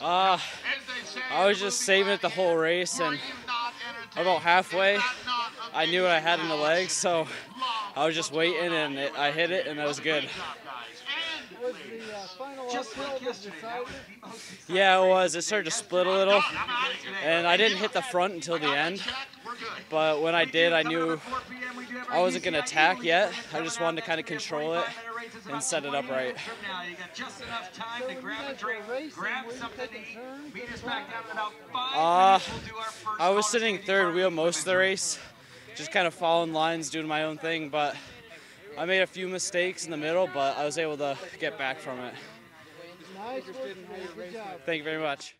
Uh, I was just saving it the whole race, and about halfway, I knew what I had in the legs, so I was just waiting, and it, I hit it, and that was good. Yeah, it was. It started to split a little, and I didn't hit the front until the end. But when I did, I knew I wasn't going to attack yet. I just wanted to kind of control it and set it up right. Now You got just enough time to grab a drink, grab something to eat. Meet us back down in about five Uh. I was sitting third wheel most of the race, just kind of following lines, doing my own thing. But I made a few mistakes in the middle, but I was able to get back from it. Thank you very much.